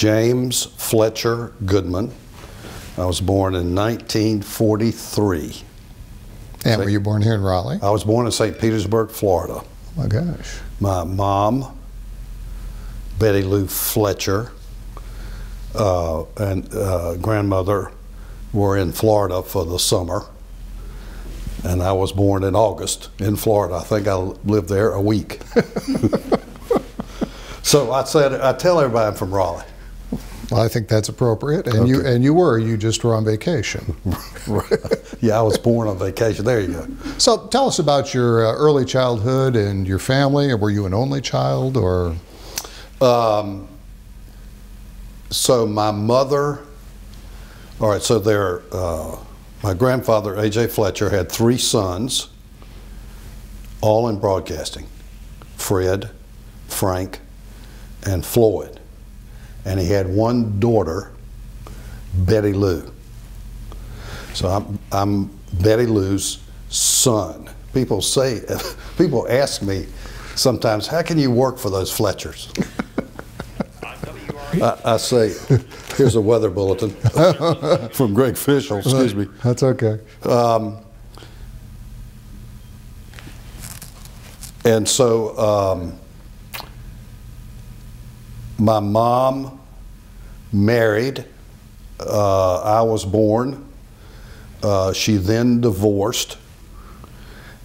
James Fletcher Goodmon. I was born in 1943. And were you born here in Raleigh? I was born in St. Petersburg, Florida. Oh my gosh. My mom, Betty Lou Fletcher, uh, and uh, grandmother were in Florida for the summer. And I was born in August in Florida. I think I lived there a week. so I said, I tell everybody I'm from Raleigh. I think that's appropriate, and you and you were. You just were on vacation. yeah, I was born on vacation. There you go. So tell us about your uh, early childhood and your family. Were you an only child, or Um, so my mother, all right, so there, uh, my grandfather, A.J. Fletcher, had three sons, all in broadcasting Fred, Frank, and Floyd. And he had one daughter, Betty Lou. So I'm, I'm Betty Lou's son. People say, people ask me sometimes, how can you work for those Fletchers? I, I say, here's a weather bulletin from Greg Fishel, excuse me. That's okay. And so um, my mom married. Uh, I was born. Uh, she then divorced.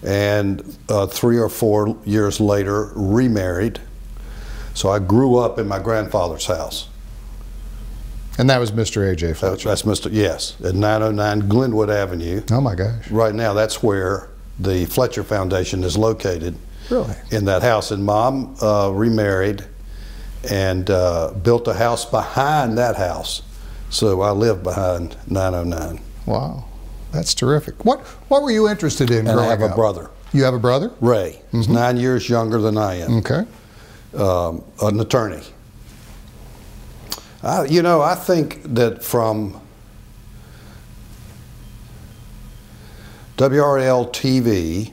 And uh, three or four years later, remarried. So I grew up in my grandfather's house. And that was Mr. A.J. That's, Fletcher. that's Mr. Yes, at 909 Glenwood Avenue. Oh my gosh. Right now, that's where the Fletcher Foundation is located. Really? In that house. And mom uh, remarried and uh, built a house behind that house. So I lived behind 909. Wow. That's terrific. What What were you interested in And I have a brother, You have a brother? Ray. He's nine years younger than I am, Okay. um, an attorney. I, you know, I think that from WRAL TV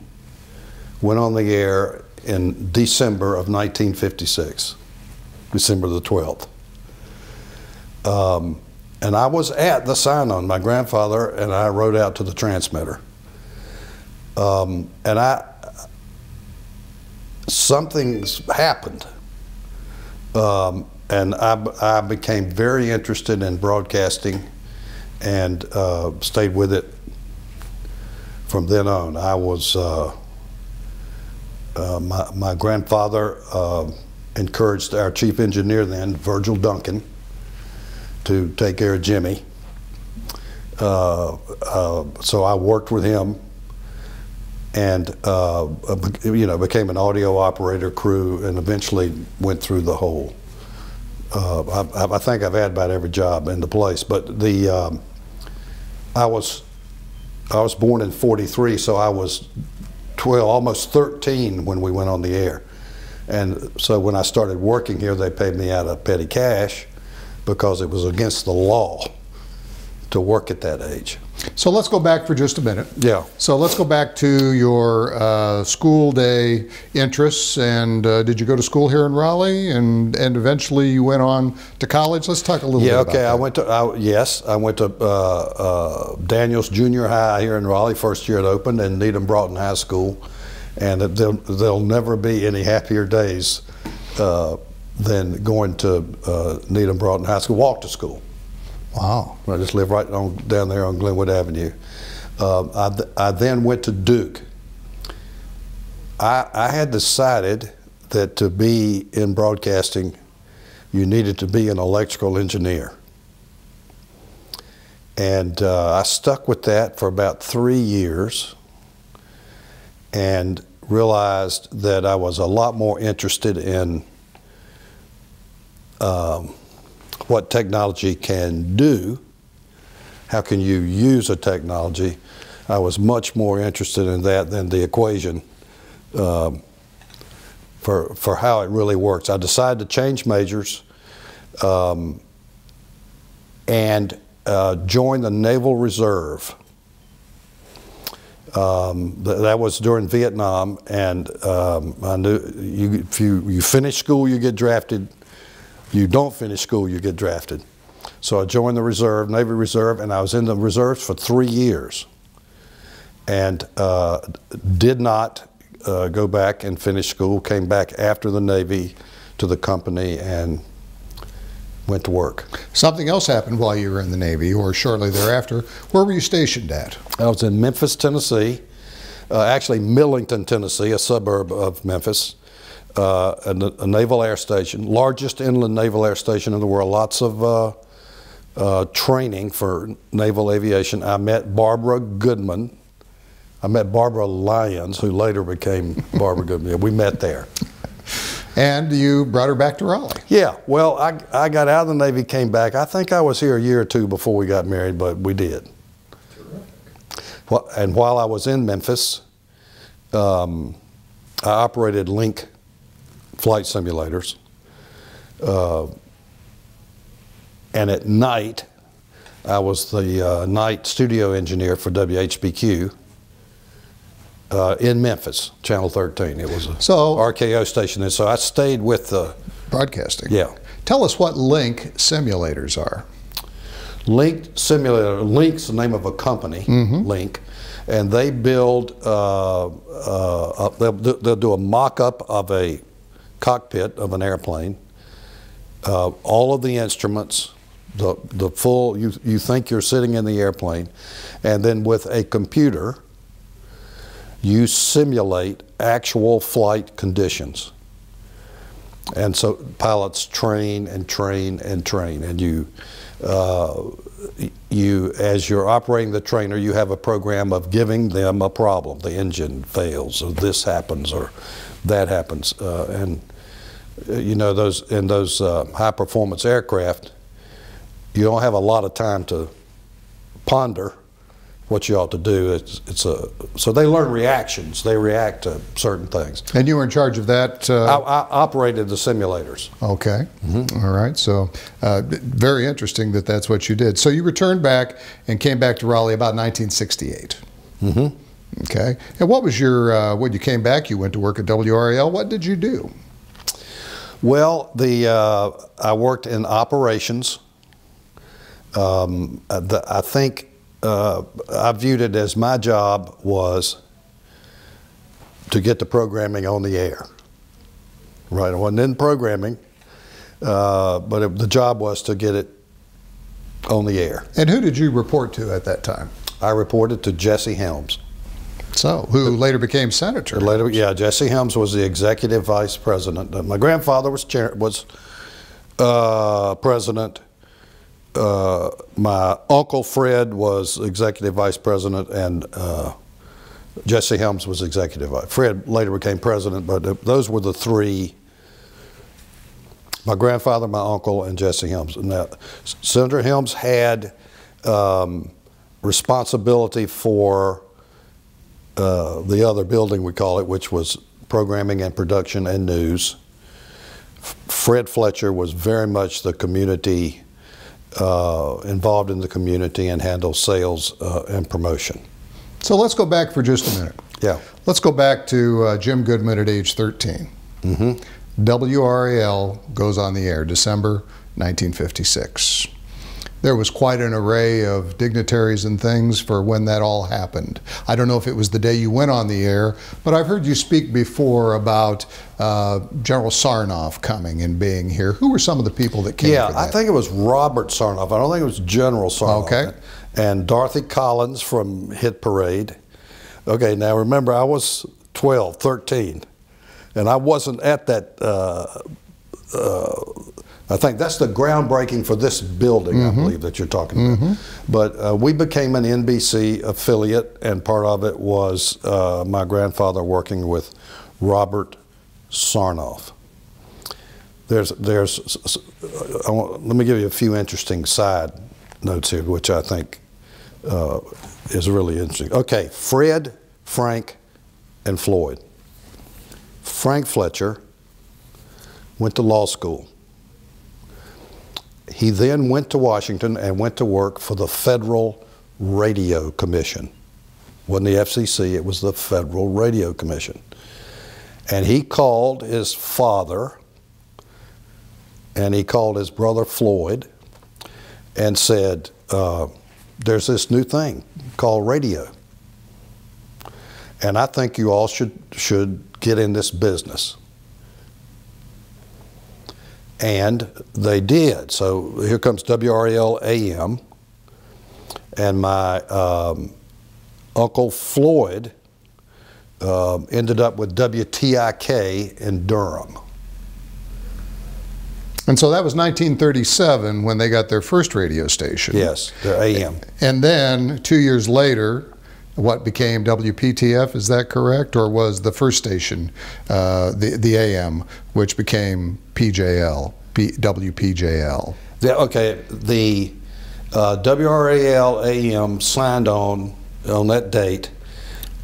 went on the air in December of 1956, December the 12th. Um, and I was at the sign on. My grandfather and I rode out to the transmitter. Um, and I, something's happened. Um, and I, I became very interested in broadcasting and uh, stayed with it from then on. I was, uh, uh, my, my grandfather uh, encouraged our chief engineer then, Virgil Duncan, to take care of Jimmy. Uh, uh, so I worked with him and uh, you know became an audio operator crew and eventually went through the whole uh, I, I think I've had about every job in the place but the um, I was I was born in 43 so I was 12 almost 13 when we went on the air and so when I started working here they paid me out of petty cash because it was against the law to work at that age So let's go back for just a minute. yeah So let's go back to your uh, school day interests. And uh, did you go to school here in Raleigh? And and eventually you went on to college. Let's talk a little Yeah, bit okay. I went to I, yes, I went to uh, uh, Daniels Junior High here in Raleigh. First year it opened, and Needham Broughton High School, and there'll, there'll never be any happier days uh, than going to uh, Needham Broughton High School. Walk to school. Wow. I just live right on down there on Glenwood Avenue. Um, I, th- I then went to Duke. I, I had decided that to be in broadcasting, you needed to be an electrical engineer. And uh, I stuck with that for about three years and realized that I was a lot more interested in um, what technology can do. How can you use a technology? I was much more interested in that than the equation um, for, for how it really works. I decided to change majors um, and uh, join the Naval Reserve. Um, th- that was during Vietnam, and um, I knew you, if you, you finish school, you get drafted you don't finish school, you get drafted. So I joined the reserve, Navy Reserve, and I was in the reserves for three years, and uh, did not uh, go back and finish school. Came back after the Navy to the company and went to work. Something else happened while you were in the Navy or shortly thereafter. Where were you stationed at? I was in Memphis, Tennessee, uh, actually Millington, Tennessee, a suburb of Memphis, uh, a, a, naval air station, largest inland naval air station in the world. Lots of uh, uh training for naval aviation. I met Barbara Goodmon. I met Barbara Lyons, who later became Barbara Goodmon. We met there. And you brought her back to Raleigh. Yeah, well, I, I got out of the Navy, came back. I think I was here a year or two before we got married, but we did. Well, and while I was in Memphis, um, I operated Link flight simulators. Uh, and at night, I was the uh, night studio engineer for WHBQ uh, in Memphis, Channel 13. It was a so, RKO station, and so I stayed with the broadcasting. Yeah. Tell us what Link simulators are. Link Simulator. Link's the name of a company, mm-hmm. Link, and they build. Uh, uh, they'll, they'll, do a mock-up of a cockpit of an airplane. Uh, all of the instruments, the the full. You you think you're sitting in the airplane, and then with a computer you simulate actual flight conditions. And so pilots train and train and train, and you, uh, you as you're operating the trainer, you have a program of giving them a problem. The engine fails, or this happens, or that happens, uh, and uh, you know those in those uh, high performance aircraft, you don't have a lot of time to ponder what you ought to do. It's, it's a so they learn reactions. They react to certain things. And you were in charge of that. Uh, I, I, operated the simulators. Okay. Mm-hmm. All right. So uh, very interesting that that's what you did. So you returned back and came back to Raleigh about 1968. Mm-hmm. Okay. And what was your uh, when you came back? You went to work at WRAL. What did you do? Well, the uh, I worked in operations. Um, the, I think uh, I viewed it as my job was to get the programming on the air. Right, I wasn't in programming, uh, but it, the job was to get it on the air. And who did you report to at that time? I reported to Jesse Helms. So, who later became senator? Later, yeah, Jesse Helms was the executive vice president. My grandfather was chair, was uh, president uh, my uncle Fred was executive vice president, and uh, Jesse Helms was executive vice. Fred later became president, but those were the three. My grandfather, my uncle, and Jesse Helms. Now, Senator Helms had um, responsibility for uh, the other building, we call it, which was programming and production and news. Fred Fletcher was very much the community uh, involved in the community and handle sales uh, and promotion. So let's go back for just a minute. Yeah. Let's go back to uh, Jim Goodmon at age 13. Mm-hmm. WRAL goes on the air December 1956 there was quite an array of dignitaries and things for when that all happened. I don't know if it was the day you went on the air, but I've heard you speak before about uh, General Sarnoff coming and being here. Who were some of the people that came? Yeah, I think it was Robert Sarnoff. I don't think it was General Sarnoff. Okay. And Dorothy Collins from Hit Parade. Okay, now remember, I was 12, 13, and I wasn't at that. Uh, uh, I think that's the groundbreaking for this building, mm-hmm. I believe, that you're talking about. Mm-hmm. But uh, we became an NBC affiliate, and part of it was uh, my grandfather working with Robert Sarnoff. There's, there's, want, let me give you a few interesting side notes here, which I think uh, is really interesting. Okay, Fred, Frank, and Floyd. Frank Fletcher went to law school. He then went to Washington and went to work for the Federal Radio Commission. It wasn't the FCC, it was the Federal Radio Commission. And he called his father and he called his brother Floyd and said, uh, "There's this new thing called radio, and I think you all should should get in this business." And they did. So here comes WRAL AM, and my um, uncle Floyd um, ended up with WTIK in Durham. And so that was 1937 when they got their first radio station. Yes, their AM. And then two years later, what became WPTF, is that correct? Or was the first station uh, the, the AM, which became PJL, P, WPJL? The, okay, the uh, WRAL AM signed on on that date.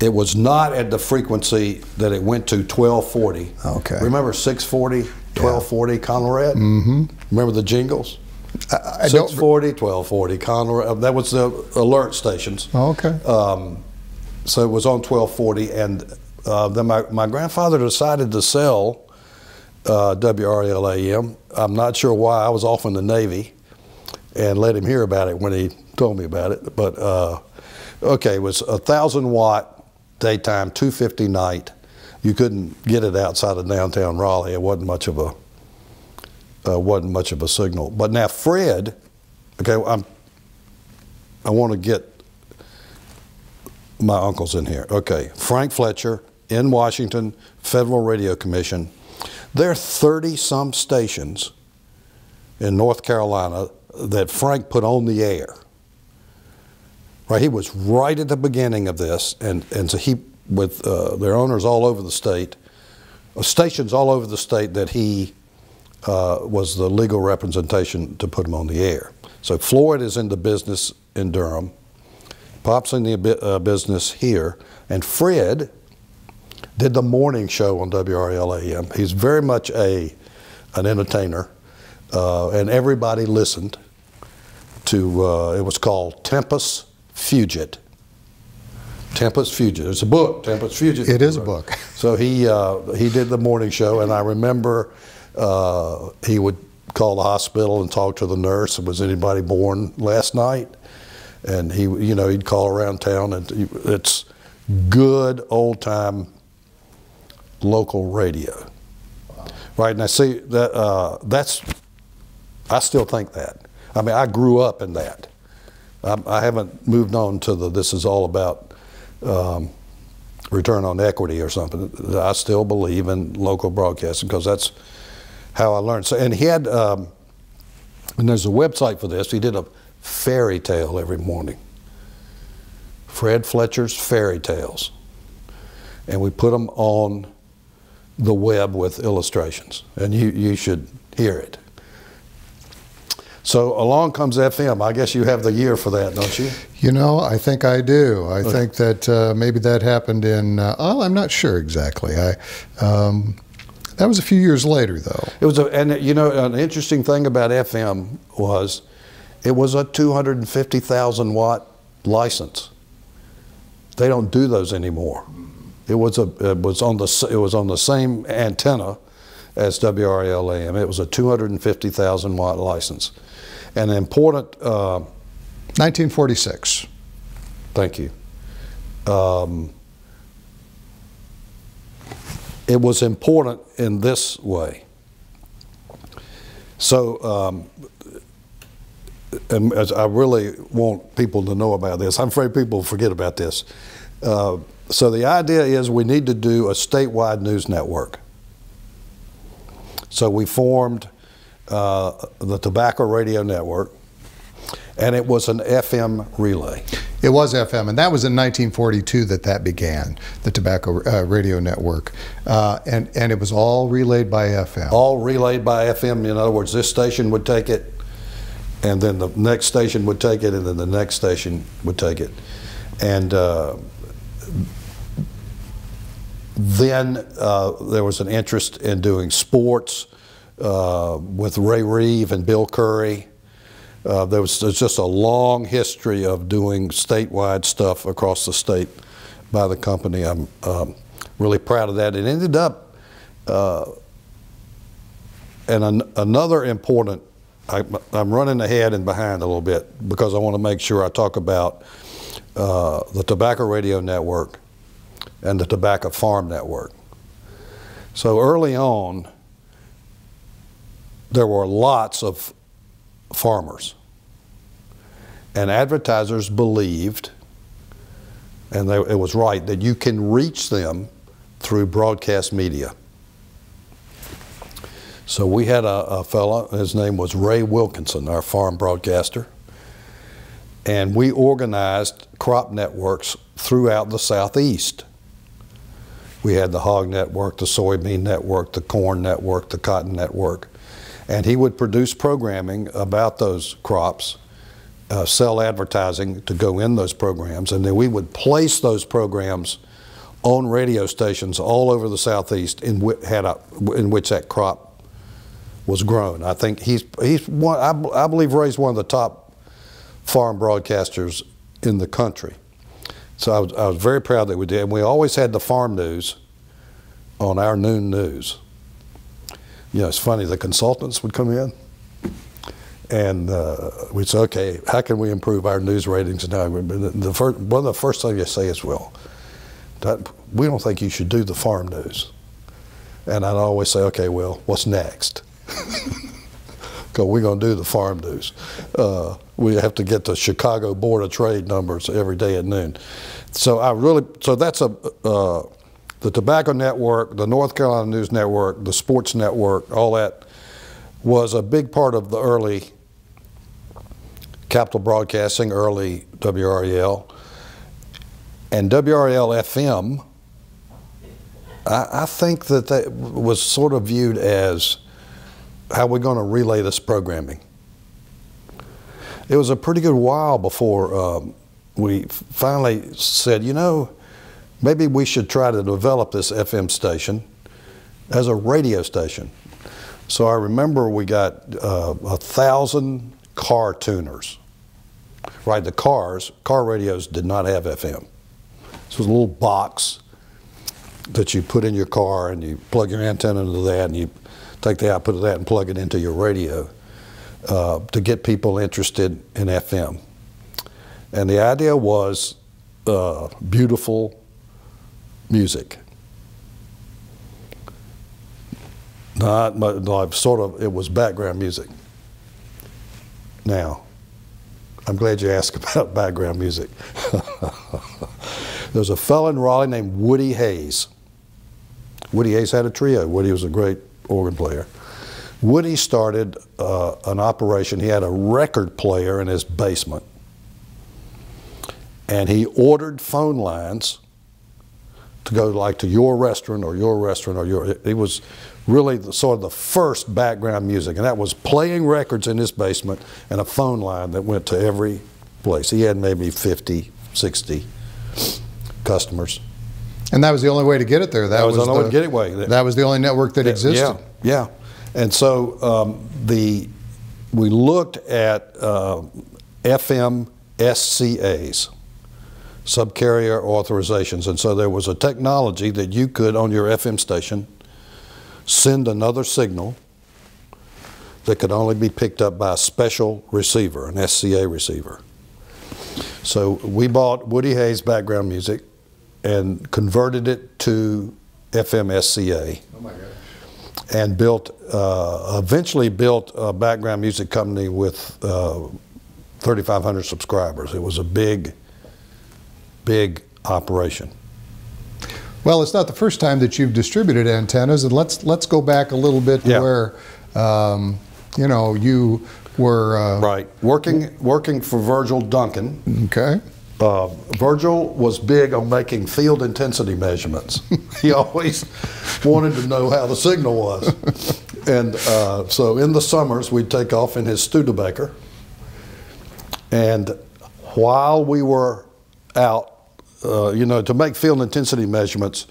It was not at the frequency that it went to 1240. Okay. Remember 640, 1240 CONELRAD? Mm-hmm. Remember the jingles? I, I don't. 640, 1240 CONELRAD. That was the alert stations. Oh, okay. Um, so it was on 1240, and uh, then my, my grandfather decided to sell uh, WRAL AM. I'm not sure why. I was off in the Navy and let him hear about it when he told me about it. But uh, okay, it was a thousand watt daytime, 250 night. You couldn't get it outside of downtown Raleigh. It wasn't much of a uh, wasn't much of a signal. But now Fred, okay, I'm I want to get my uncles in here. Okay, Frank Fletcher in Washington, Federal Radio Commission. There are 30 some stations in North Carolina that Frank put on the air. Right, he was right at the beginning of this, and, and so he, with uh, their owners all over the state, uh, stations all over the state that he uh, was the legal representation to put him on the air. So Floyd is in the business in Durham. Pop's in the uh, business here, and Fred did the morning show on WRAL AM. He's very much a an entertainer, uh, and everybody listened to. Uh, it was called Tempus Fugit. Tempus Fugit. It's a book. Tempus Fugit. It is a book. So he uh, he did the morning show, and I remember uh, he would call the hospital and talk to the nurse. Was anybody born last night? and he, you know, he'd call around town, and it's good old time local radio. Right and I see that uh, that's I still think that. I mean, I grew up in that. I, I haven't moved on to the this is all about um, return on equity or something. I still believe in local broadcasting because that's how I learned. So, and he had, um, and there's a website for this. He did a fairy tale every morning. Fred Fletcher's fairy tales. And we put them on the web with illustrations. And you, you should hear it. So along comes FM. I guess you have the year for that, don't you? You know, I think I do. I okay. think that uh, maybe that happened in, uh, oh, I'm not sure exactly. I, um, that was a few years later, though. It was, a, and you know, an interesting thing about FM was it was a 250,000 watt license. They don't do those anymore. It was a it was on the it was on the same antenna as WRAL AM. It was a 250,000 watt license. An important. Uh, 1946. Thank you. Um, it was important in this way. So um, and I really want people to know about this. I'm afraid people forget about this. Uh, so the idea is we need to do a statewide news network. So we formed uh, the Tobacco Radio Network, and it was an FM relay. It was FM, and that was in 1942 that that began, the Tobacco uh, Radio Network, uh, and and it was all relayed by FM. All relayed by FM. In other words, this station would take it and then the next station would take it, and then the next station would take it. And uh, then uh, there was an interest in doing sports uh, with Ray Reeve and Bill Curry. Uh, there was just a long history of doing statewide stuff across the state by the company. I'm um, really proud of that. It ended up uh, and an, another important, I, I'm running ahead and behind a little bit because I want to make sure I talk about uh, the Tobacco Radio Network and the Tobacco Farm Network. So early on, there were lots of farmers. And advertisers believed, and they, it was right, that you can reach them through broadcast media. So we had a, a fellow, his name was Ray Wilkinson, our farm broadcaster, and we organized crop networks throughout the Southeast. We had the hog network, the soybean network, the corn network, the cotton network. And he would produce programming about those crops, uh, sell advertising to go in those programs, and then we would place those programs on radio stations all over the Southeast in, had a, in which that crop was grown. I think he's, he's one, I believe Ray's one of the top farm broadcasters in the country. So I was, I was very proud that we did. And we always had the farm news on our noon news. You know, it's funny, the consultants would come in and uh, we'd say, okay, how can we improve our news ratings? And the, the first, one of the first things you say is, well, that, we don't think you should do the farm news. And I'd always say, okay, well, what's next? We're going to do the farm news. Uh, we have to get the Chicago Board of Trade numbers every day at noon. So I really, so that's a, uh, the Tobacco Network, the North Carolina News Network, the Sports Network, all that was a big part of the early Capitol Broadcasting, early WRAL. And WRAL FM, I, I think that that was sort of viewed as how we're going to relay this programming. It was a pretty good while before um, we finally said, you know, maybe we should try to develop this FM station as a radio station. So I remember we got uh, a thousand car tuners. Right, the cars, car radios did not have FM. This was a little box that you put in your car and you plug your antenna into that and you take the output of that and plug it into your radio uh, to get people interested in FM. And the idea was uh, beautiful music. Not, like sort of, it was background music. Now, I'm glad you asked about background music. There's a fellow in Raleigh named Woody Hayes. Woody Hayes had a trio. Woody was a great organ player. Woody started uh, an operation. He had a record player in his basement. And he ordered phone lines to go like to your restaurant or your restaurant or your. It was really the, sort of the first background music, and that was playing records in his basement and a phone line that went to every place. He had maybe 50, 60 customers. And that was the only way to get it there. That, That was the only way to get it way. That was the only network that existed. Yeah, yeah. And so um, the we looked at uh, FM SCAs, subcarrier authorizations, and so there was a technology that you could on your FM station send another signal that could only be picked up by a special receiver, an SCA receiver. So we bought Woody Hayes background music and converted it to FM SCA Oh my gosh. and built, uh, eventually built a background music company with uh, 3,500 subscribers. It was a big, big operation. Well, it's not the first time that you've distributed antennas, and let's let's go back a little bit to Yeah. where, um, you know, you were uh, Right. Working, working for Virgil Duncan. Okay. Uh, Virgil was big on making field intensity measurements. he always wanted to know how the signal was. And uh, so in the summers, we'd take off in his Studebaker. And while we were out, uh, you know, to make field intensity measurements,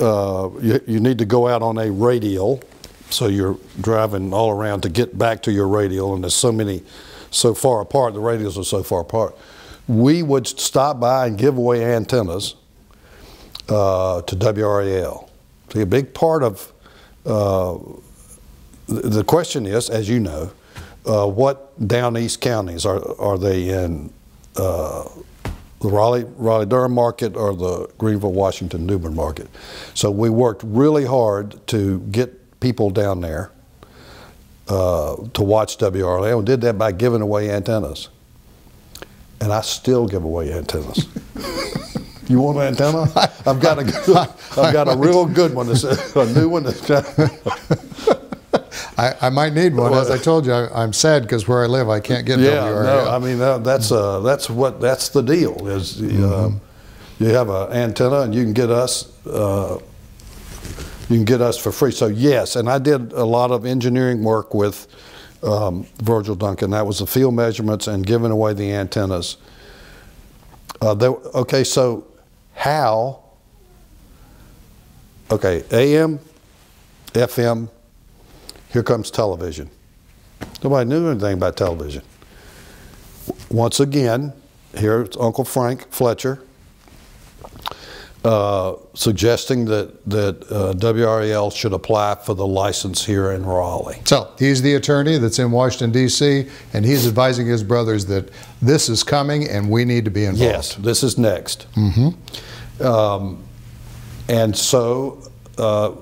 uh, you, you need to go out on a radial. So you're driving all around to get back to your radial, and there's so many, so far apart, the radials are so far apart. We would stop by and give away antennas uh, to WRAL. See, a big part of uh, the question is, as you know, uh, what down east counties are are they in? Uh, the Raleigh, Raleigh Durham market or the Greenville, Washington, New Bern market. So we worked really hard to get people down there uh, to watch WRAL and did that by giving away antennas. And I still give away antennas. you want an antenna? I've got a, good, I've got a real good one. That's a new one. That's got, I, I might need one. As I told you, I, I'm sad because where I live, I can't get yeah, WRAL. no, I mean that, that's uh, that's what that's the deal is. um, you have an antenna and you can get us. Uh, you can get us for free. So yes, and I did a lot of engineering work with um, Virgil Duncan. That was the field measurements and giving away the antennas. Uh, there, okay, so how? Okay, AM, FM. Here comes television. Nobody knew anything about television. Once again, here's Uncle Frank Fletcher uh, suggesting that, that uh, WRAL should apply for the license here in Raleigh. So he's the attorney that's in Washington, D.C., and he's advising his brothers that this is coming and we need to be involved. Yes, this is next. Um, and so uh,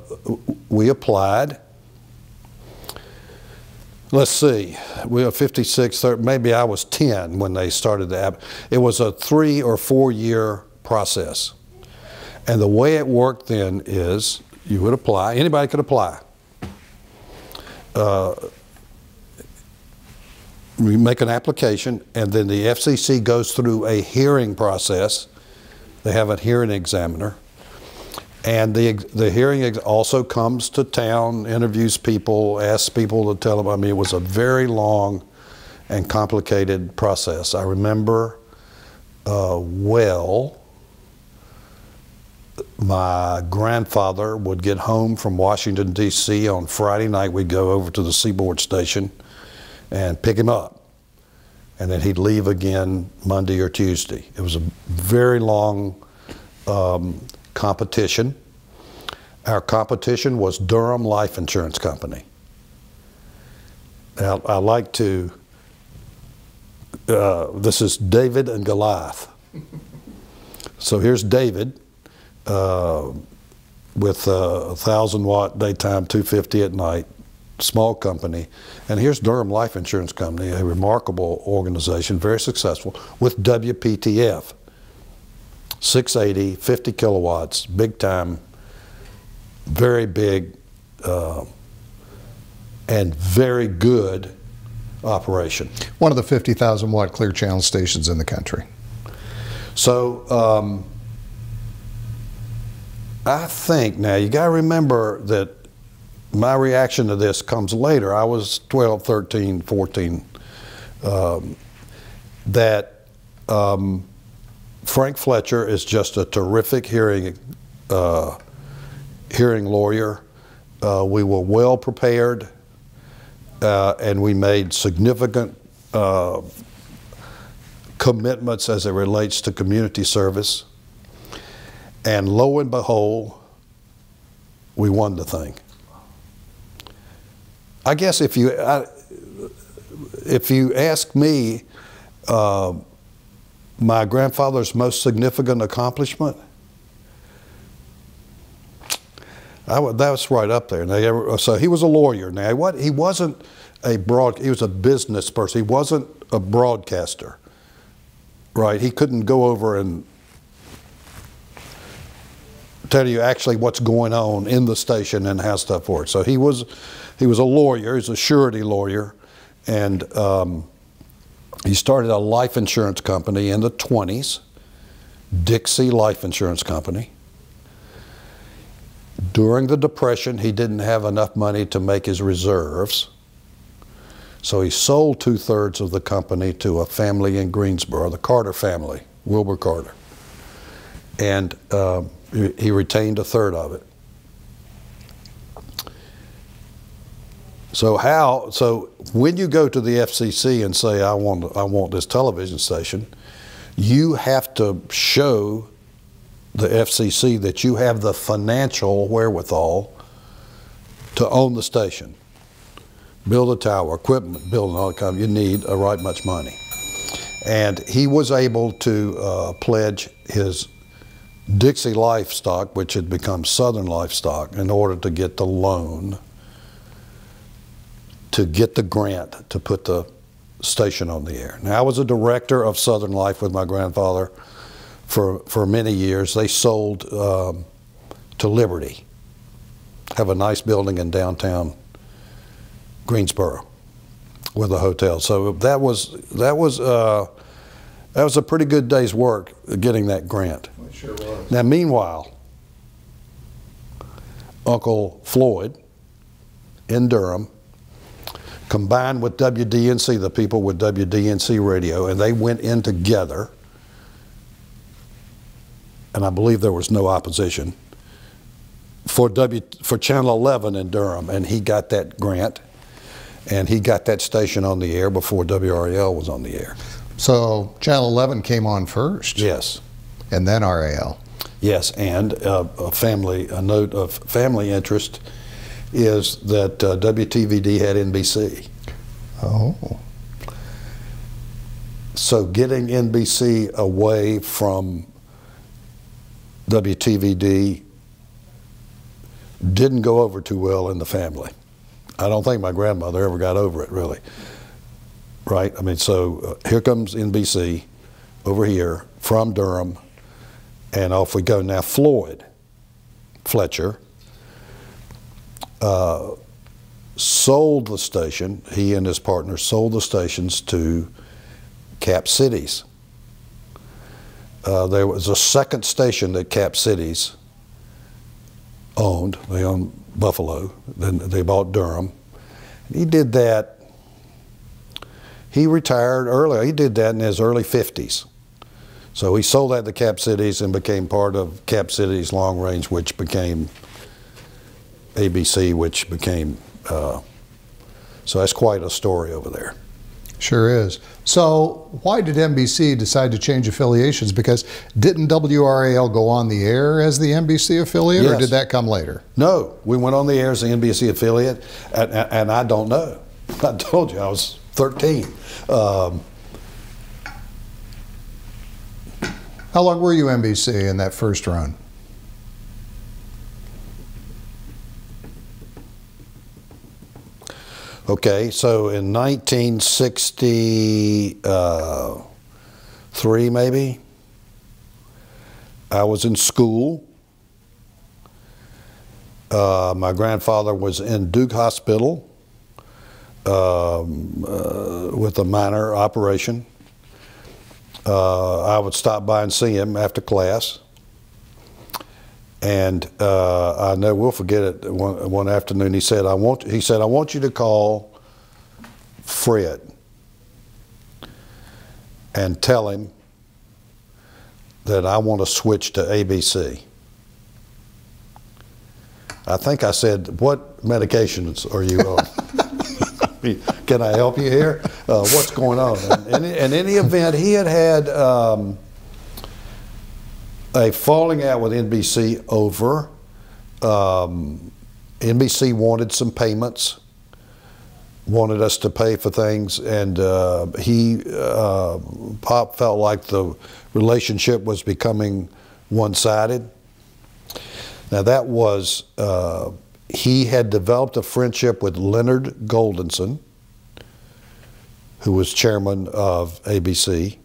we applied. Let's see, we were 56, 30, maybe I was 10 when they started the app. It was a three or four year process. And the way it worked then is you would apply, anybody could apply. Uh, we make an application, and then the FCC goes through a hearing process. They have a hearing examiner. And the, the hearing also comes to town, interviews people, asks people to tell them. I mean, it was a very long and complicated process. I remember uh, well my grandfather would get home from Washington, D.C. on Friday night. We'd go over to the Seaboard Station and pick him up. And then he'd leave again Monday or Tuesday. It was a very long um, competition. Our competition was Durham Life Insurance Company. Now, I like to, uh, this is David and Goliath. So here's David uh, with a 1,000 watt daytime, 250 at night, small company. And here's Durham Life Insurance Company, a remarkable organization, very successful, with WPTF. 680, 50 kilowatts, big time, very big, uh, and very good operation. One of the 50,000 watt clear channel stations in the country. So um, I think now you got to remember that my reaction to this comes later. I was 12, 13, 14. Um, that um, Frank Fletcher is just a terrific hearing uh, hearing lawyer. Uh, we were well prepared, uh, and we made significant uh, commitments as it relates to community service. And lo and behold, we won the thing. I guess if you I, if you ask me, uh, my grandfather's most significant accomplishment, I, would- that's right up there. So he was a lawyer. Now, what he wasn't a broad. He was a business person. He wasn't a broadcaster. Right? He couldn't go over and tell you actually what's going on in the station and how stuff works. So he was, he was a lawyer. He's a surety lawyer, and um, he started a life insurance company in the 20s, Dixie Life Insurance Company. During the Depression, he didn't have enough money to make his reserves. So he sold two thirds of the company to a family in Greensboro, the Carter family, Wilbur Carter. And um, he retained a third of it. So how? So when you go to the FCC and say I want I want this television station, you have to show the FCC that you have the financial wherewithal to own the station. build a tower, equipment, building all that kind of, you need a right much money. And he was able to uh, pledge his Dixie Livestock, which had become Southern Livestock, in order to get the loan to get the grant to put the station on the air. Now, I was a director of Southern Life with my grandfather for, for many years. They sold um, to Liberty, have a nice building in downtown Greensboro with a hotel. So that was that was uh, that was a pretty good day's work getting that grant. It sure was. Now, meanwhile, Uncle Floyd in Durham combined with WDNC, the people with WDNC radio, and they went in together. And I believe there was no opposition for W for Channel 11 in Durham, and he got that grant, and he got that station on the air before WRAL was on the air. So Channel 11 came on first, Yes. and then RAL. Yes, and uh, a family, a note of family interest is that uh, WTVD had NBC. Oh, So getting NBC away from WTVD didn't go over too well in the family. I don't think my grandmother ever got over it, really. Right? I mean, so uh, here comes NBC over here from Durham, and off we go. Now, Floyd Fletcher uh, sold the station, he and his partner sold the stations to Cap Cities. Uh, there was a second station that Cap Cities owned. They owned Buffalo. Then they bought Durham. He did that. He retired early. He did that in his early 50s. So he sold that to Cap Cities and became part of Cap Cities Long Range, which became ABC, which became. Uh, so that's quite a story over there. sure is. So why did NBC decide to change affiliations? Because didn't WRAL go on the air as the NBC affiliate, or did that come later? No, we went on the air as the NBC affiliate, and, and, and I don't know. I told you I was 13. Um, How long were you NBC in that first run? okay, so in 1963, maybe, I was in school. Uh, my grandfather was in Duke Hospital um, uh, with a minor operation. Uh, I would stop by and see him after class. And uh, I we'll forget it. One, one afternoon, he said, "I want." He said, "I want you to call Fred and tell him that I want to switch to ABC." I think I said, "What medications are you on?" Can I help you here? Uh, what's going on? And in, any event, he had had um, a falling out with NBC over. Um, NBC wanted some payments, wanted us to pay for things, and uh, he, uh, Pop, felt like the relationship was becoming one-sided. Now that was uh, he had developed a friendship with Leonard Goldenson, who was chairman of ABC,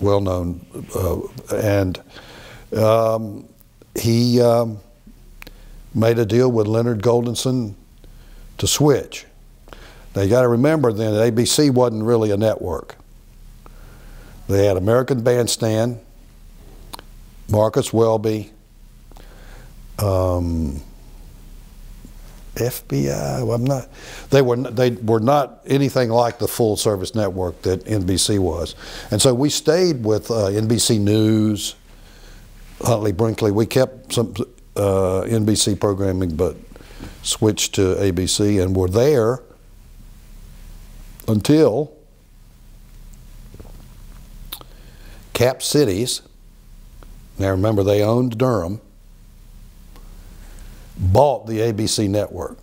well known, uh, and um, he um, made a deal with Leonard Goldenson to switch. Now you got to remember then that ABC wasn't really a network. They had American Bandstand, Marcus Welby, um, FBI. Well, I'm not. They were. They were not anything like the full service network that NBC was, and so we stayed with uh, NBC News, Huntley Brinkley. We kept some uh, NBC programming, but switched to ABC, and were there until Cap Cities. Now remember, they owned Durham bought the ABC network.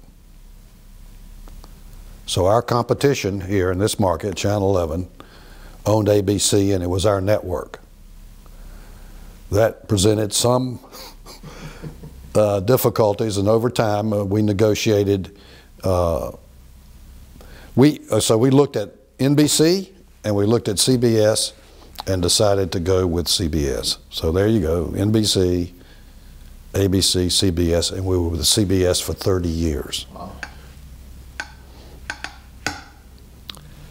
So our competition here in this market, Channel 11, owned ABC, and it was our network. That presented some uh, difficulties, and over time uh, we negotiated. Uh, we uh, so we looked at NBC and we looked at CBS and decided to go with CBS. So there you go, NBC, ABC, CBS, and we were with CBS for 30 years. Wow.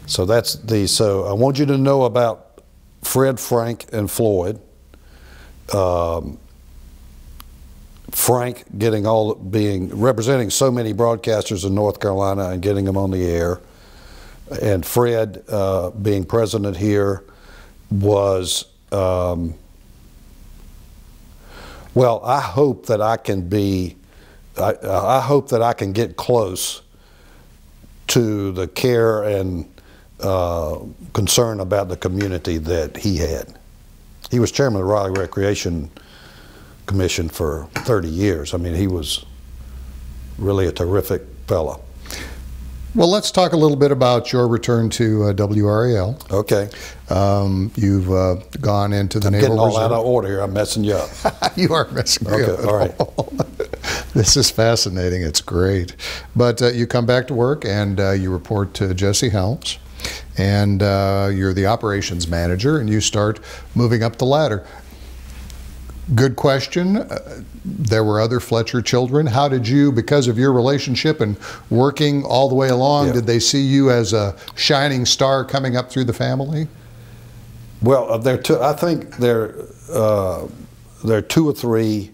So that's the. So I want you to know about Fred, Frank, and Floyd. Um, Frank getting all being representing so many broadcasters in North Carolina and getting them on the air, and Fred uh, being president here was. Um, well, I hope that I can be. I, I hope that I can get close to the care and uh, concern about the community that he had. He was chairman of the Raleigh Recreation Commission for 30 years. I mean, he was really a terrific fellow. Well, let's talk a little bit about your return to uh, WRAL. Okay. Um, you've uh, gone into the I'm Naval getting all Reserve. out of order here. I'm messing you up. you are messing me up. all right. all. this is fascinating. It's great. But uh, you come back to work and uh, you report to Jesse Helms, and uh, you're the operations manager, and you start moving up the ladder. Good question. Uh, there were other Fletcher children. How did you, because of your relationship and working all the way along, Yeah. did they see you as a shining star coming up through the family? Well, uh, there two, I think there uh, there are two or three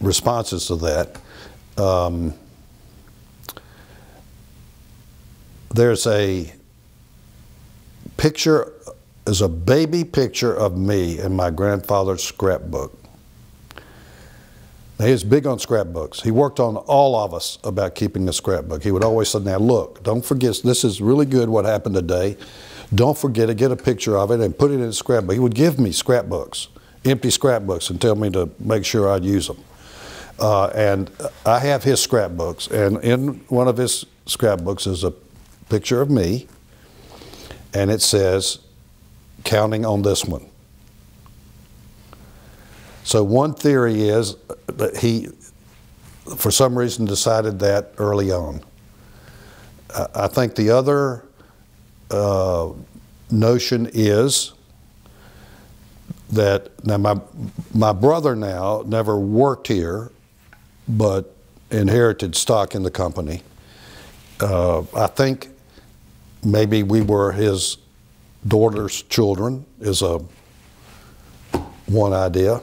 responses to that. Um, there's a picture, is a baby picture of me in my grandfather's scrapbook. Now, he was big on scrapbooks. He worked on all of us about keeping a scrapbook. He would always say, "Now look, don't forget. This is really good. What happened today? Don't forget it. Get a picture of it and put it in a scrapbook." He would give me scrapbooks, empty scrapbooks, and tell me to make sure I'd use them. Uh, and I have his scrapbooks, and in one of his scrapbooks is a picture of me, and it says, "Counting on this one." So one theory is that he, for some reason, decided that early on. I I think the other uh, notion is that now my my brother now never worked here, but inherited stock in the company. Uh, I think maybe we were his daughter's children is a one idea.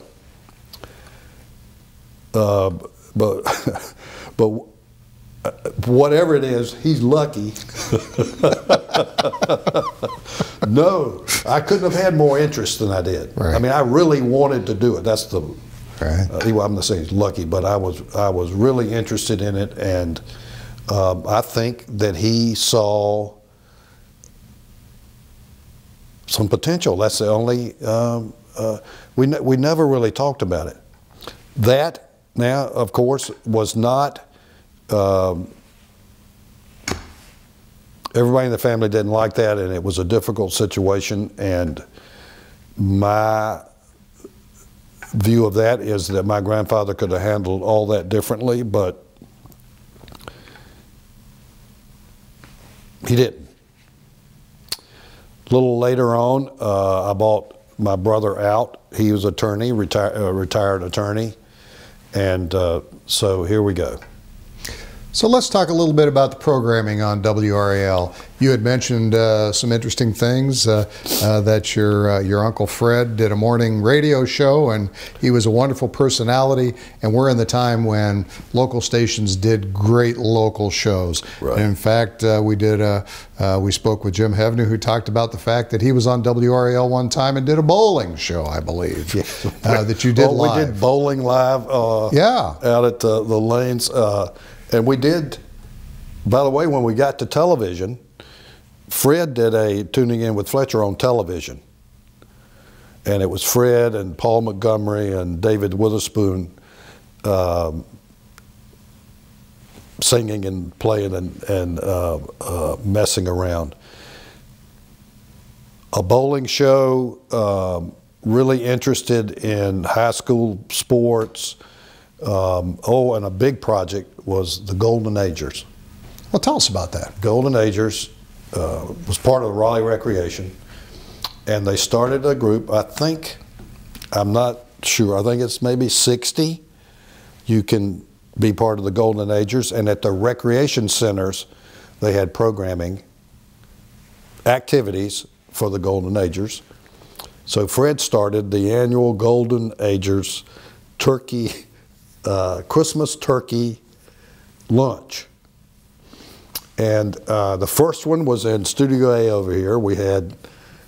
Uh, but but uh, whatever it is, he's lucky. no, I couldn't have had more interest than I did. Right. I mean, I really wanted to do it. That's the. Right. Uh, well, I'm not saying he's lucky, but I was I was really interested in it, and um, I think that he saw some potential. That's the only um, uh, we ne- we never really talked about it. That now, of course, was not. Um, everybody in the family didn't like that, and it was a difficult situation. And my view of that is that my grandfather could have handled all that differently, but he didn't. A little later on, uh, I bought my brother out. He was attorney, retired, uh, retired attorney, and uh, so here we go. So let's talk a little bit about the programming on WRAL. You had mentioned uh, some interesting things uh, uh, that your uh, your uncle Fred did a morning radio show, and he was a wonderful personality. And we're in the time when local stations did great local shows. Right. In fact, uh, we did a, uh, we spoke with Jim Heavner, who talked about the fact that he was on WRAL one time and did a bowling show, I believe, uh, that you did well, live. We did bowling live. Uh, Yeah. Out at the lanes, uh, and we did. By the way, when we got to television, Fred did a tuning in with Fletcher on television, and it was Fred and Paul Montgomery and David Witherspoon. Um, singing and playing and, and uh, uh, messing around. A bowling show, um, really interested in high school sports. Um, oh, and a big project was the Golden Agers. Well, tell us about that. Golden Agers uh, was part of the Raleigh Recreation, and they started a group. I think, I'm not sure. I think it's maybe 60. You can be part of the Golden Agers, and at the recreation centers, they had programming activities for the Golden Agers. So Fred started the annual Golden Agers turkey, uh, Christmas turkey lunch. And uh, the first one was in Studio A over here. We had,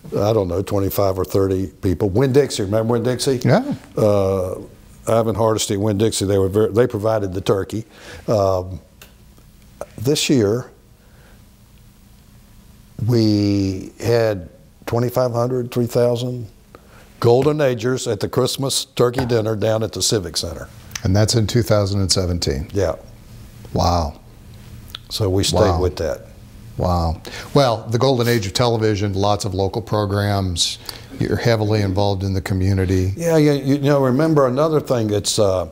I don't know, 25 or 30 people. Winn Dixie, remember Winn Dixie? Yeah. Uh, Ivan Hardesty and Winn Dixie, they, were very, they provided the turkey. Um, this year, we had 2,500, 3,000 Golden Agers at the Christmas turkey dinner down at the Civic Center. And that's in 2017. Yeah. Wow. So we stayed Wow. with that. Wow. Well, the golden age of television, lots of local programs. You're heavily involved in the community. Yeah, you, you know, remember another thing that's, uh,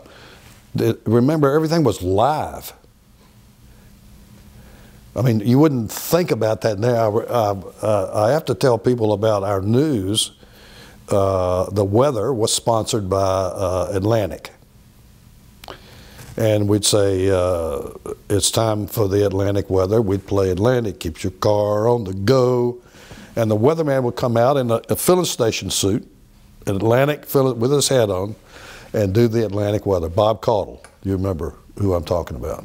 that, remember everything was live. I mean, you wouldn't think about that now. Uh, uh, I have to tell people about our news. Uh, the weather was sponsored by uh, Atlantic. And we'd say, uh, it's time for the Atlantic weather. We'd play Atlantic, keeps your car on the go. And the weatherman would come out in a, a filling station suit, an Atlantic fill with his hat on, and do the Atlantic weather. Bob Caudle, you remember who I'm talking about.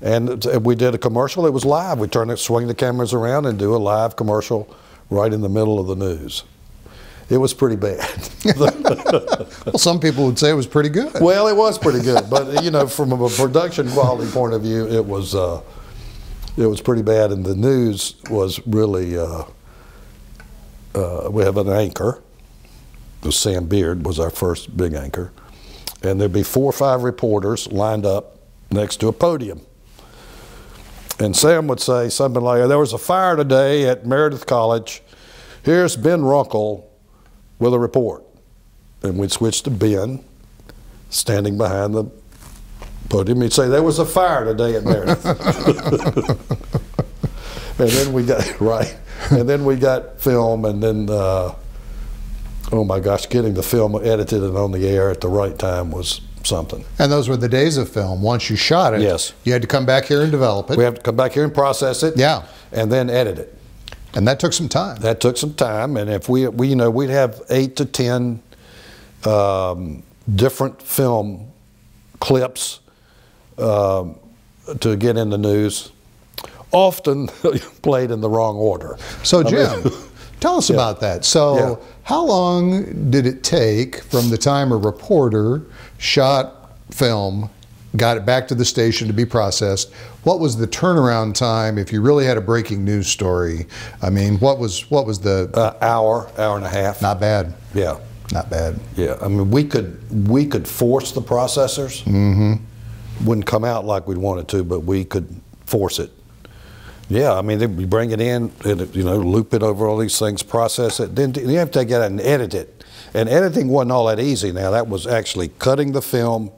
And we did a commercial. It was live. We turned it, swing the cameras around, and do a live commercial right in the middle of the news. It was pretty bad. Well, some people would say it was pretty good. well, it was pretty good, but you know, from a production quality point of view, it was uh, it was pretty bad. And the news was really. Uh, uh, we have an anchor. Sam Beard was our first big anchor, and there'd be four or five reporters lined up next to a podium. And Sam would say something like, "There was a fire today at Meredith College. Here's Ben Runkle with a report." And we'd switch to Ben, standing behind the podium. He'd say, "There was a fire today at Meredith." and then we got right, and then we got film, and then uh, oh my gosh, getting the film edited and on the air at the right time was something. And those were the days of film. Once you shot it, Yes. you had to come back here and develop it. We have to come back here and process it, Yeah. and then edit it. And that took some time. That took some time, and if we, we you know, we'd have eight to ten um, different film clips um, to get in the news, often played in the wrong order. So, I mean- Jim, tell us about that. So, Yeah. how long did it take from the time a reporter shot film, got it back to the station to be processed? What was the turnaround time if you really had a breaking news story? I mean, what was what was the uh, hour, hour and a half. not bad, yeah, not bad. yeah. I mean, we could we could force the processors. Mm-hmm. Wouldn't come out like we'd want it to, but we could force it. Yeah, I mean, we bring it in, and, you know, loop it over all these things, process it. Then you have to take it out and edit it. And editing wasn't all that easy. Now that was actually cutting the film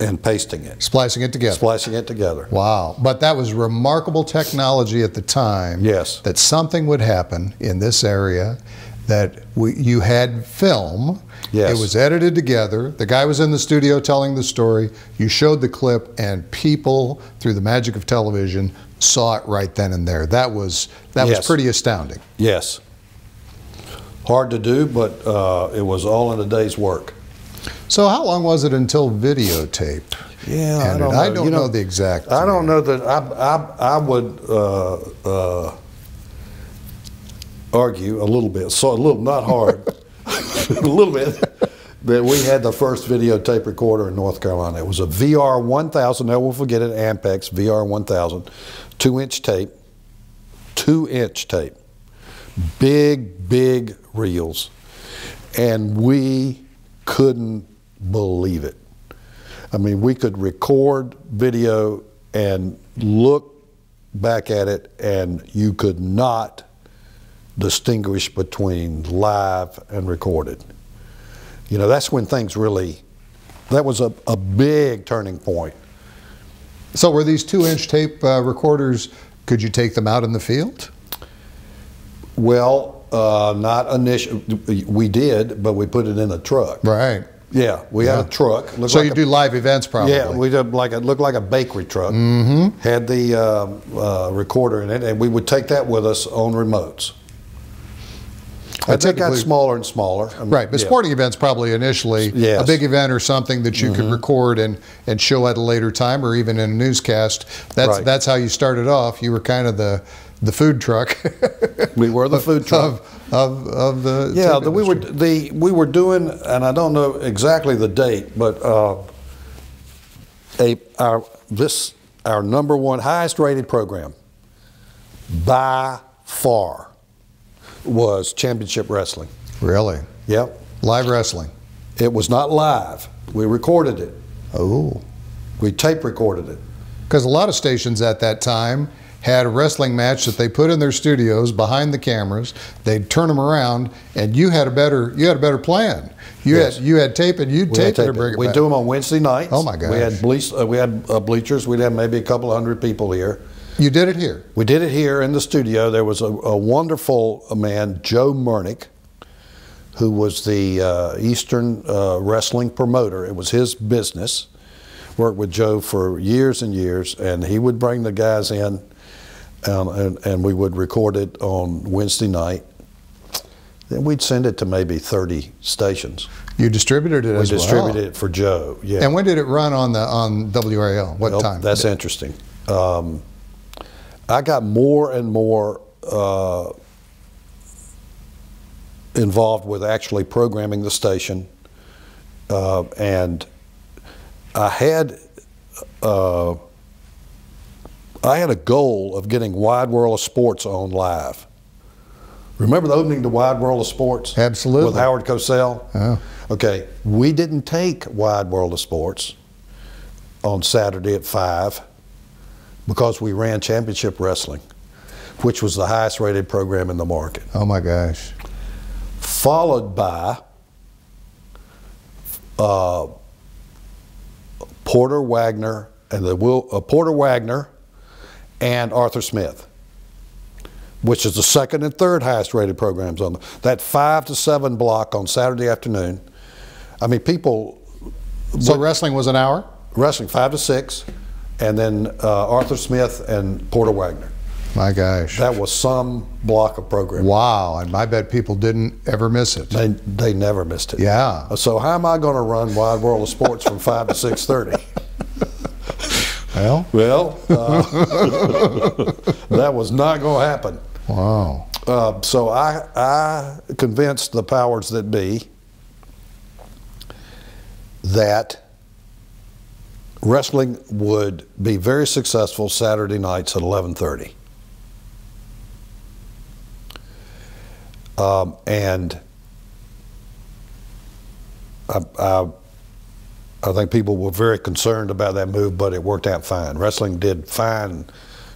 and pasting it, Splicing it together. splicing it together. Wow. But that was remarkable technology at the time. Yes. That something would happen in this area that we, you had film. Yes. It was edited together. The guy was in the studio telling the story. You showed the clip, and people, through the magic of television, saw it right then and there. That was that Yes. was pretty astounding. Yes. Hard to do, but uh, it was all in a day's work. So, how long was it until videotape? Yeah, I don't know. I don't You know, know, the exact. I don't know that I, I, I would uh, uh, argue a little bit, so a little, not hard, a little bit, that we had the first videotape recorder in North Carolina. It was a VR 1000, never will forget it, Ampex VR 1000, two inch tape, two inch tape, big, big reels. And we couldn't believe it. I mean, we could record video and look back at it, and you could not distinguish between live and recorded. You know, that's when things really, that was a, a big turning point. So were these two-inch tape uh, recorders? Could you take them out in the field? Well, uh, not initially. We did, but we put it in a truck. Right. Yeah, we had a truck. So like you a- do live events, probably. Yeah, we did like it looked like a bakery truck. Mm-hmm. Had the uh, uh, recorder in it, and we would take that with us on remotes. I As got smaller and smaller. I mean, Right, but yeah. sporting events probably initially Yes. Mm-hmm. a big event or something that you could record and, and show at a later time or even in a newscast. That's Right. that's how you started off. You were kind of the the food truck. We were the food truck. of of, of the Yeah, tape the, we were the we were doing, and I don't know exactly the date, but uh, a our this our number one highest rated program by far was Championship Wrestling. really Yep, live wrestling. it was not live. We recorded it. Oh, We tape recorded it. because a lot of stations at that time had a wrestling match that they put in their studios behind the cameras. They'd turn them around, and you had a better you had a better plan. You Yes. had you had tape, and you'd We tape it tape and bring it We back. do them on Wednesday nights. Oh, my God! We had bleach, uh, we had uh, bleachers. We'd have maybe a couple of hundred people here. You did it here. We did it here in the studio. There was a, a wonderful man, Joe Murnick, who was the uh, Eastern uh, wrestling promoter. It was his business. Worked with Joe for years and years, and he would bring the guys in, um, and, and we would record it on Wednesday night. Then we'd send it to maybe 30 stations. You distributed it We as well. We distributed it for Joe. Yeah. And when did it run on the on WRAL? What Well, time? That's interesting. Um, I got more and more uh, involved with actually programming the station, uh, and I had uh, I had a goal of getting Wide World of Sports on live. Remember the opening to Wide World of Sports? Absolutely. With Howard Cosell? Oh. Okay, we didn't take Wide World of Sports on Saturday at 5 because we ran championship wrestling, which was the highest rated program in the market, oh my gosh. followed by uh, Porter Wagoner and the Will, uh, Porter Wagoner and Arthur Smith, which is the second and third highest rated programs on the, that five to seven block on Saturday afternoon. I mean, people So wrestling was an hour. wrestling five to six, and then uh, Arthur Smith and Porter Wagoner. My gosh. That was some block of programming. Wow, and I bet people didn't ever miss it. They, they never missed it. Yeah. So how am I going to run Wide World of Sports from 5 to 6.30? Well, well uh, that was not going to happen. Wow. Uh, so I, I convinced the powers that be that wrestling would be very successful Saturday nights at 11:30. Um, and I, I, I think people were very concerned about that move, but it worked out fine. Wrestling did fine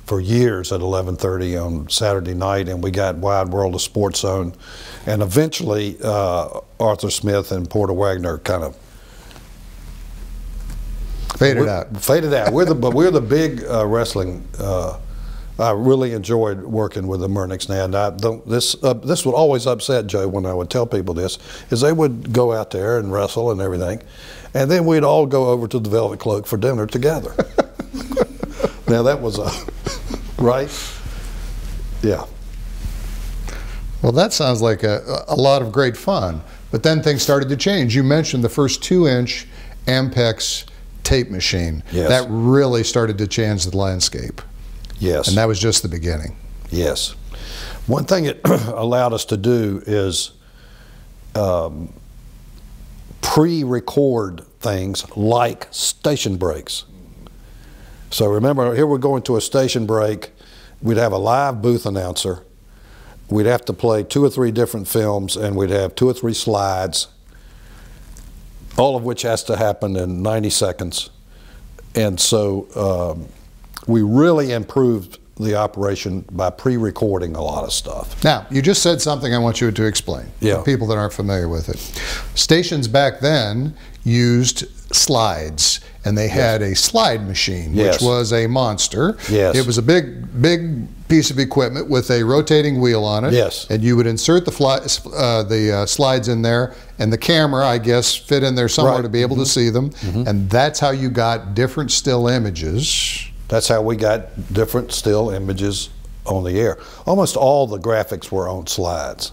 for years at 11:30 on Saturday night, and we got Wide World of Sports Zone, and eventually uh, Arthur Smith and Porter Wagoner kind of Faded out. Faded out. We're the but we're the big uh, wrestling. Uh, I really enjoyed working with the Murnicks now. And I don't, this uh, this would always upset Joe when I would tell people this, is they would go out there and wrestle and everything, and then we'd all go over to the Velvet Cloak for dinner together. now that was a right. Yeah. Well, that sounds like a, a lot of great fun. But then things started to change. You mentioned the first two inch Ampex tape machine. Yes. That really started to change the landscape. Yes. And that was just the beginning. Yes. One thing it allowed us to do is um, pre record things like station breaks. So remember, here we're going to a station break. We'd have a live booth announcer. We'd have to play two or three different films, and we'd have two or three slides, all of which has to happen in 90 seconds. And so um, we really improved the operation by pre-recording a lot of stuff. Now, you just said something I want you to explain. Yeah. For people that aren't familiar with it. Stations back then used slides, and they had a slide machine, Yes. which was a monster. Yes. It was a big, big piece of equipment with a rotating wheel on it. Yes. And you would insert the fly, uh, the uh, slides in there, and the camera, I guess, fit in there somewhere Right. to be able to see them. And that's how you got different still images. That's how we got different still images on the air. Almost all the graphics were on slides.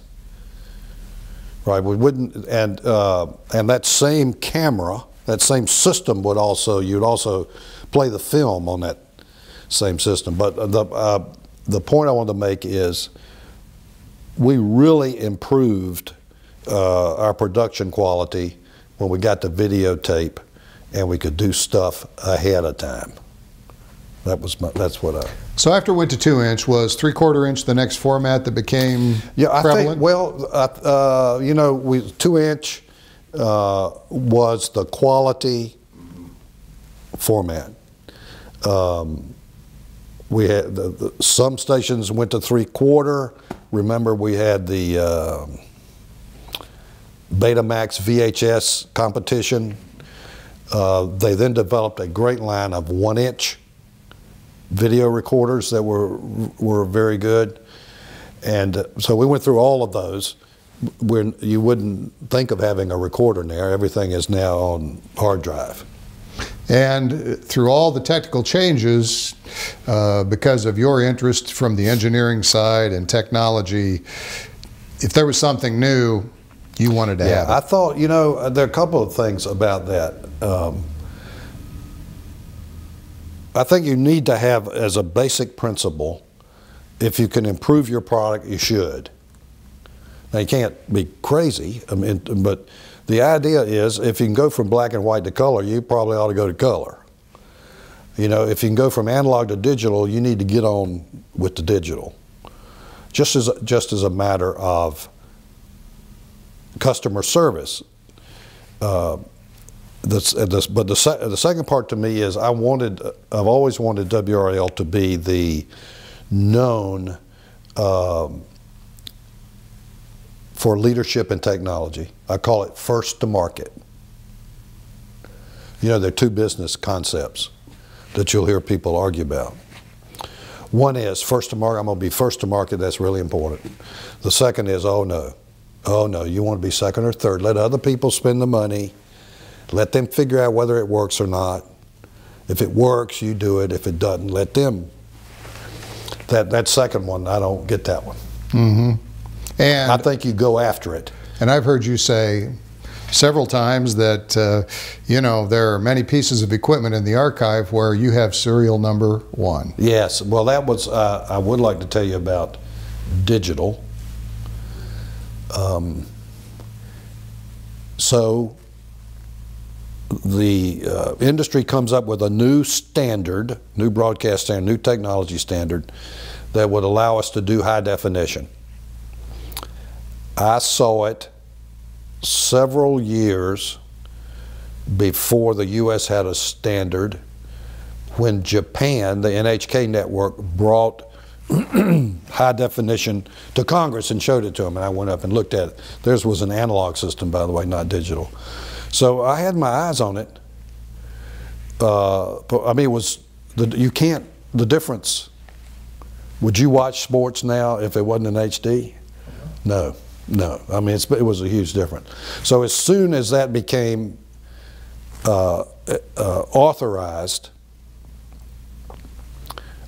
Right, we wouldn't, and uh, and that same camera, that same system would also you'd also play the film on that same system. But the uh, the point I want to make is we really improved uh, our production quality when we got the videotape and we could do stuff ahead of time. That was my, that's what I. So after it went to two inch, was three quarter inch the next format that became Yeah, I prevalent? think. Well, uh, you know, we two inch uh, was the quality format. Um, we had the, the, some stations went to three quarter. Remember, we had the uh, Betamax VHS competition. Uh, they then developed a great line of one inch video recorders that were were very good. And uh, so we went through all of those. When you wouldn't think of having a recorder in there, everything is now on hard drive. And uh, through all the technical changes, uh, because of your interest from the engineering side and technology, if there was something new, you wanted to Yeah, have I thought you know there are a couple of things about that. Um, I think you need to have as a basic principle, if you can improve your product, you should. Now you can't be crazy. I mean, but the idea is if you can go from black and white to color, you probably ought to go to color. You know, if you can go from analog to digital, you need to get on with the digital. Just as just as a matter of customer service. Uh, this, but the, the second part to me is I wanted, I've always wanted WRAL to be the known um, for leadership and technology. I call it first to market. You know, there are two business concepts that you'll hear people argue about. One is first to market, I'm going to be first to market, that's really important. The second is, oh no, oh no, you want to be second or third. Let other people spend the money, let them figure out whether it works or not. If it works, you do it. If it doesn't, let them. That, that second one, I don't get that one. Mm-hmm. And I think you go after it. And I've heard you say several times that, uh, you know, there are many pieces of equipment in the archive where you have serial number one. Yes, well, that was, uh, I would like to tell you about digital. Um, so, the uh, industry comes up with a new standard, new broadcast standard, new technology standard that would allow us to do high definition. I saw it several years before the U.S. had a standard when Japan, the NHK network, brought high definition to Congress and showed it to them, and I went up and looked at it. Theirs was an analog system, by the way, not digital. So I had my eyes on it. Uh, I mean, it was the, you can't the difference. Would you watch sports now if it wasn't in HD? No, no. I mean, it was a huge difference. So as soon as that became uh, uh, authorized,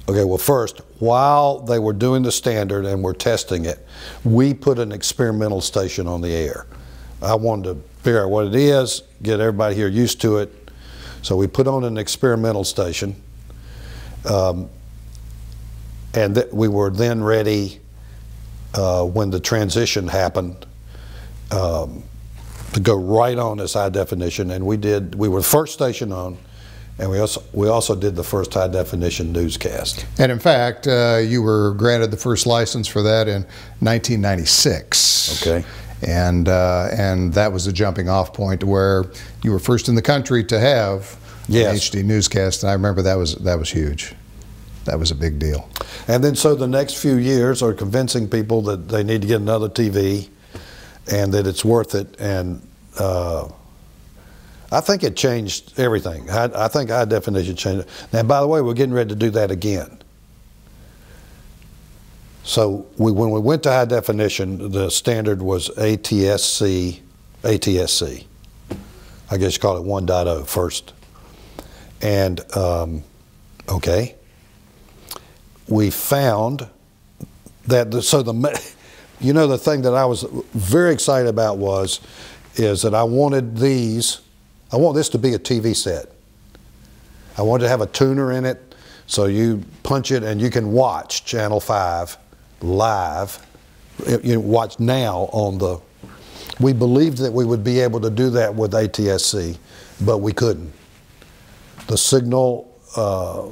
okay, well, first, while they were doing the standard and were testing it, we put an experimental station on the air. I wanted to figure out what it is, get everybody here used to it. So we put on an experimental station. Um, and we were then ready uh, when the transition happened um, to go right on as high definition. And we did, we were the first station on, and we also, we also did the first high definition newscast. And in fact, uh, you were granted the first license for that in 1996. Okay. And uh, and that was the jumping off point where you were first in the country to have Yes. an HD newscast. And I remember that was that was huge. That was a big deal. And then so the next few years are convincing people that they need to get another TV and that it's worth it. And uh, I think it changed everything. I, I think high definition changed it. Now, by the way, we're getting ready to do that again. So we, when we went to high definition, the standard was ATSC, ATSC. I guess you call it 1.0 first. And um, okay, we found that the, so the you know the thing that I was very excited about was is that I wanted these I want this to be a TV set. I wanted to have a tuner in it so you punch it and you can watch channel 5 live you watch now on the we believed that we would be able to do that with ATSC but we couldn't the signal uh,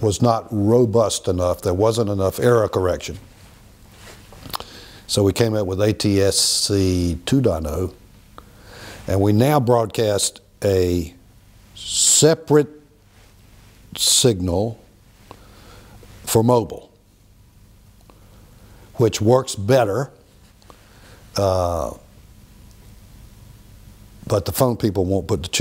was not robust enough. There wasn't enough error correction. So we came up with ATSC 2.0, and we now broadcast a separate signal for mobile, which works better. Uh, but the phone people won't put the chip.